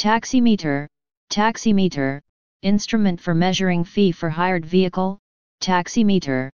Taximeter, taximeter, instrument for measuring fee for hired vehicle, taximeter.